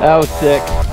That was sick.